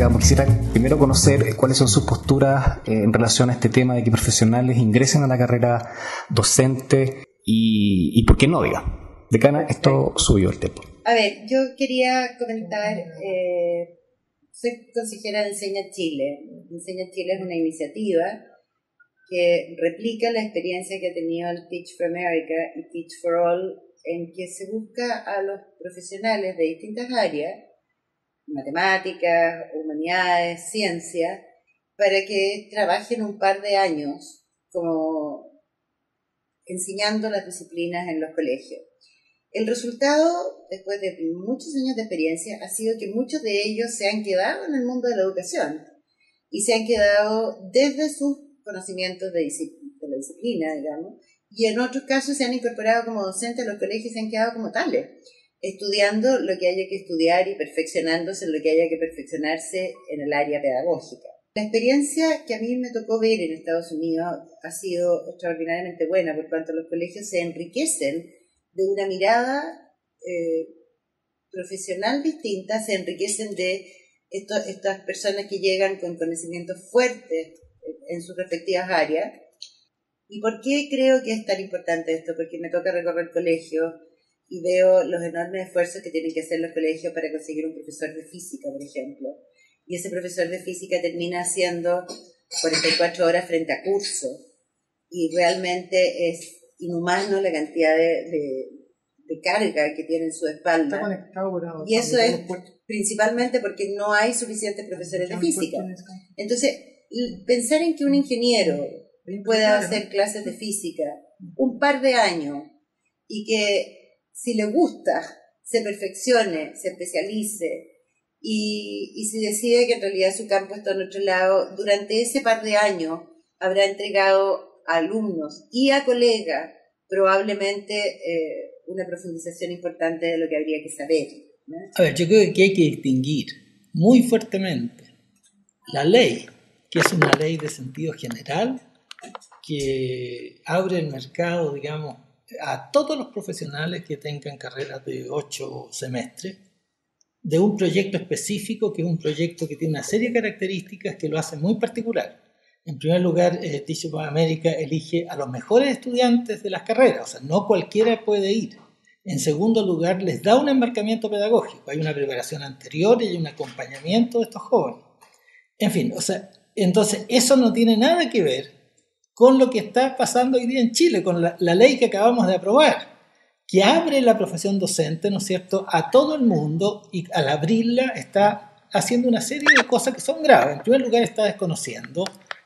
digamos. Quisiera primero conocer cuáles son sus posturas en relación a este tema de que profesionales ingresen a la carrera docente y, por qué no, diga. Decana, esto subió el tiempo. A ver, yo quería comentar, eh, soy consejera de Enseña Chile. Enseña Chile es una iniciativa que replica la experiencia que ha tenido el Teach for America y Teach for All, en que se busca a los profesionales de distintas áreas, matemáticas, humanidades, ciencias, para que trabajen un par de años como enseñando las disciplinas en los colegios. El resultado, después de muchos años de experiencia, ha sido que muchos de ellos se han quedado en el mundo de la educación y se han quedado desde sus conocimientos de, la disciplina, digamos, y en otros casos se han incorporado como docentes a los colegios y se han quedado como tales, estudiando lo que haya que estudiar y perfeccionándose en lo que haya que perfeccionarse en el área pedagógica. La experiencia que a mí me tocó ver en Estados Unidos ha sido extraordinariamente buena, por cuanto los colegios se enriquecen de una mirada eh, profesional distinta, se enriquecen de estas personas que llegan con conocimientos fuertes en sus respectivas áreas. ¿Y por qué creo que es tan importante esto? Porque me toca recorrer colegios y veo los enormes esfuerzos que tienen que hacer los colegios para conseguir un profesor de física, por ejemplo. Y ese profesor de física termina haciendo 44 horas frente a curso. Y realmente es inhumano la cantidad de, carga que tiene en su espalda. y eso es principalmente porque no hay suficientes profesores de física. Entonces, pensar en que un ingeniero pueda hacer clases de física un par de años y que si le gusta se perfeccione, se especialice y, y si decide que en realidad su campo está en otro lado, durante ese par de años habrá entregado alumnos y a colegas probablemente eh, una profundización importante de lo que habría que saber. A ver, yo creo que hay que distinguir muy fuertemente la ley, que es una ley de sentido general, que abre el mercado, digamos, a todos los profesionales que tengan carreras de ocho semestres, de un proyecto específico, que es un proyecto que tiene una serie de características que lo hace muy particular. En primer lugar, eh, Teaching América elige a los mejores estudiantes de las carreras, o sea, no cualquiera puede ir. En segundo lugar, les da un embarcamiento pedagógico, hay una preparación anterior y hay un acompañamiento de estos jóvenes. En fin, o sea, entonces eso no tiene nada que ver con lo que está pasando hoy día en Chile, con la, ley que acabamos de aprobar, que abre la profesión docente, ¿no es cierto?, a todo el mundo y al abrirla está haciendo una serie de cosas que son graves. En primer lugar, está desconociendo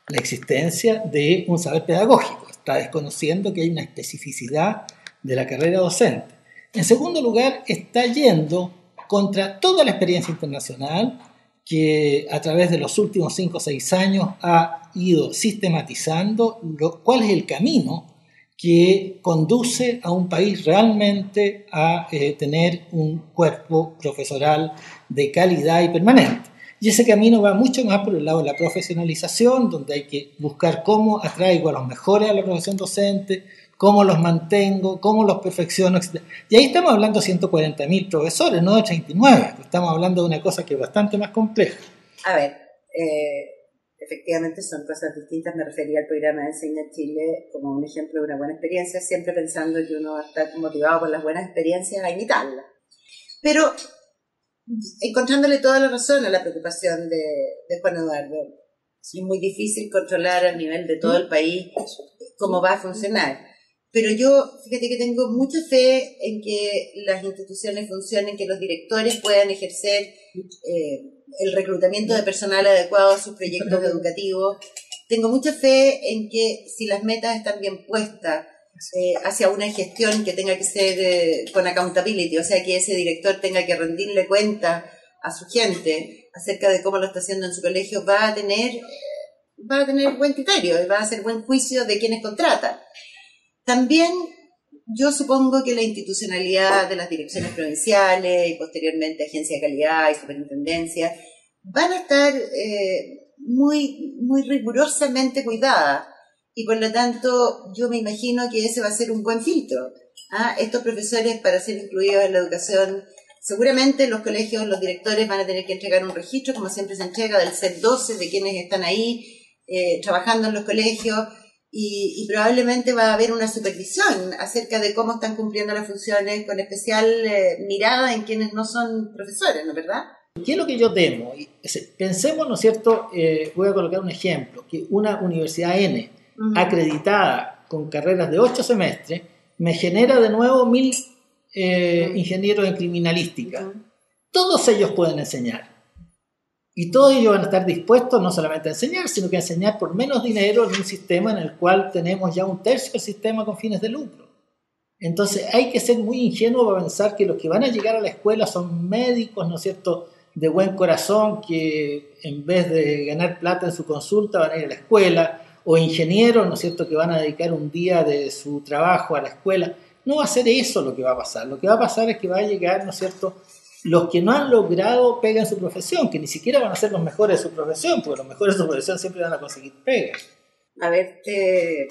la existencia de un saber pedagógico, está desconociendo que hay una especificidad de la carrera docente. En segundo lugar, está yendo contra toda la experiencia internacional que a través de los últimos 5 o 6 años ha ido sistematizando cuál es el camino que conduce a un país realmente a eh, tener un cuerpo profesoral de calidad y permanente. Y ese camino va mucho más por el lado de la profesionalización, donde hay que buscar cómo atraigo a los mejores a la profesión docente, cómo los mantengo, cómo los perfecciono, etc. Y ahí estamos hablando de 140.000 profesores, no de 39. Estamos hablando de una cosa que es bastante más compleja. A ver, eh, efectivamente son cosas distintas. Me refería al programa de Enseña Chile como un ejemplo de una buena experiencia, siempre pensando que uno va a estar motivado por las buenas experiencias a imitarlas. Pero encontrándole toda la razón a la preocupación de, de Juan Eduardo. Es muy difícil controlar a nivel de todo el país cómo va a funcionar. Pero yo, fíjate que tengo mucha fe en que las instituciones funcionen, que los directores puedan ejercer eh, el reclutamiento de personal adecuado a sus proyectos educativos. Tengo mucha fe en que si las metas están bien puestas, eh, hacia una gestión que tenga que ser eh, con accountability, o sea, que ese director tenga que rendirle cuenta a su gente acerca de cómo lo está haciendo en su colegio, va a tener, va a tener buen criterio, va a hacer buen juicio de quienes contrata. También yo supongo que la institucionalidad de las direcciones provinciales y posteriormente agencia de calidad y superintendencia van a estar eh, muy, muy rigurosamente cuidadas y por lo tanto yo me imagino que ese va a ser un buen filtro. ¿ah? Estos profesores para ser incluidos en la educación seguramente los colegios, los directores van a tener que entregar un registro, como siempre se entrega, del CEP 12, de quienes están ahí eh, trabajando en los colegios, y, probablemente va a haber una supervisión acerca de cómo están cumpliendo las funciones, con especial eh, mirada en quienes no son profesores, ¿no es verdad? ¿Qué es lo que yo temo? Pensemos, ¿no es cierto? Eh, voy a colocar un ejemplo, que una universidad N acreditada con carreras de ocho semestres me genera de nuevo mil eh, ingenieros en criminalística. Todos ellos pueden enseñar. Y todos ellos van a estar dispuestos no solamente a enseñar, sino que a enseñar por menos dinero en un sistema en el cual tenemos ya un tercio del sistema con fines de lucro. Entonces hay que ser muy ingenuo para pensar que los que van a llegar a la escuela son médicos, ¿no es cierto?, de buen corazón, que en vez de ganar plata en su consulta van a ir a la escuela, o ingenieros, ¿no es cierto?, que van a dedicar un día de su trabajo a la escuela. No va a ser eso lo que va a pasar. Lo que va a pasar es que va a llegar, ¿no es cierto?, los que no han logrado pega en su profesión, que ni siquiera van a ser los mejores de su profesión, porque los mejores de su profesión siempre van a conseguir pega. A ver, te,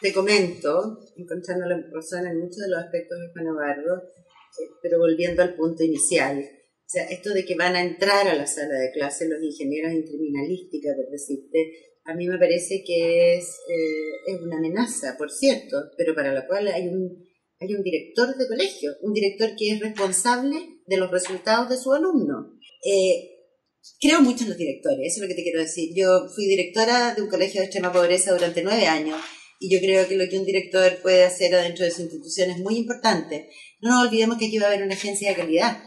te comento, encontrando la razón en muchos de los aspectos de Juan Eduardo, eh, pero volviendo al punto inicial. O sea, esto de que van a entrar a la sala de clase los ingenieros en criminalística, por decirte, a mí me parece que es, eh, es una amenaza, por cierto, pero para la cual hay un, hay un director de colegio, un director que es responsable de los resultados de su alumno. Eh, creo mucho en los directores, eso es lo que te quiero decir. Yo fui directora de un colegio de extrema pobreza durante nueve años y yo creo que lo que un director puede hacer adentro de su institución es muy importante. No nos olvidemos que aquí va a haber una agencia de calidad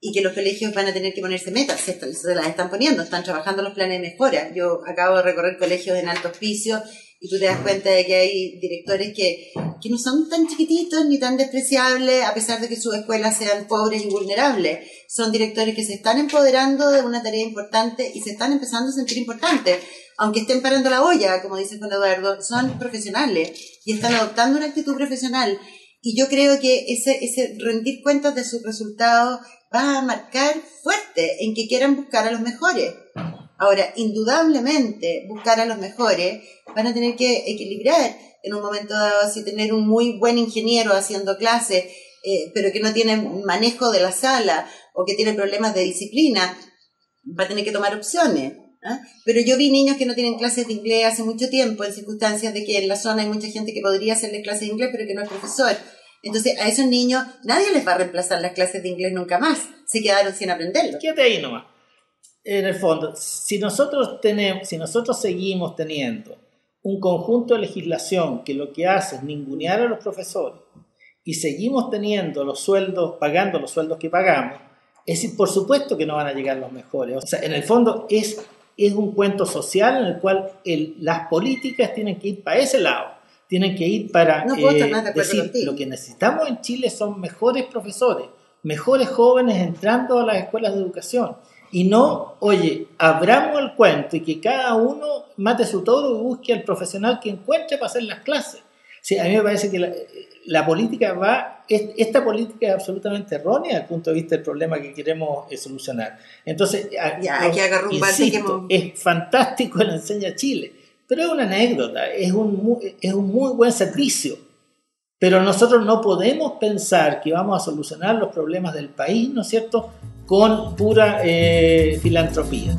y que los colegios van a tener que ponerse metas, se, las están poniendo, están trabajando los planes de mejora. Yo acabo de recorrer colegios en alto hospicio y tú te das cuenta de que hay directores que, que no son tan chiquititos ni tan despreciables, a pesar de que sus escuelas sean pobres y vulnerables. Son directores que se están empoderando de una tarea importante y se están empezando a sentir importantes. Aunque estén parando la olla, como dice Juan Eduardo, son profesionales y están adoptando una actitud profesional. Y yo creo que ese, ese rendir cuentas de sus resultados va a marcar fuerte en que quieran buscar a los mejores. Ahora, indudablemente, buscar a los mejores van a tener que equilibrar en un momento dado, si tener un muy buen ingeniero haciendo clases, eh, pero que no tiene manejo de la sala o que tiene problemas de disciplina, va a tener que tomar opciones. ¿ah? Pero yo vi niños que no tienen clases de inglés hace mucho tiempo, en circunstancias de que en la zona hay mucha gente que podría hacerle clases de inglés, pero que no es profesor. Entonces, a esos niños nadie les va a reemplazar las clases de inglés nunca más. Se quedaron sin aprenderlo. Quédate ahí nomás en el fondo, si nosotros, tenemos, si nosotros seguimos teniendo un conjunto de legislación que lo que hace es ningunear a los profesores y seguimos teniendo los sueldos, pagando los sueldos que pagamos, es por supuesto que no van a llegar los mejores. O sea, en el fondo es, es un cuento social en el cual las políticas tienen que ir para ese lado, tienen que ir para eh, decir lo que necesitamos en Chile son mejores profesores, mejores jóvenes entrando a las escuelas de educación y no, oye, abramos el cuento y que cada uno mate su toro y busque al profesional que encuentre para hacer las clases. Sí, a mí me parece que la, política va, esta política es absolutamente errónea desde el punto de vista del problema que queremos eh, solucionar. Entonces, ya, que insisto, es fantástico el Enseña Chile, pero es una anécdota, es un, es un muy buen servicio. Pero nosotros no podemos pensar que vamos a solucionar los problemas del país, ¿no es cierto?, con pura eh, filantropía.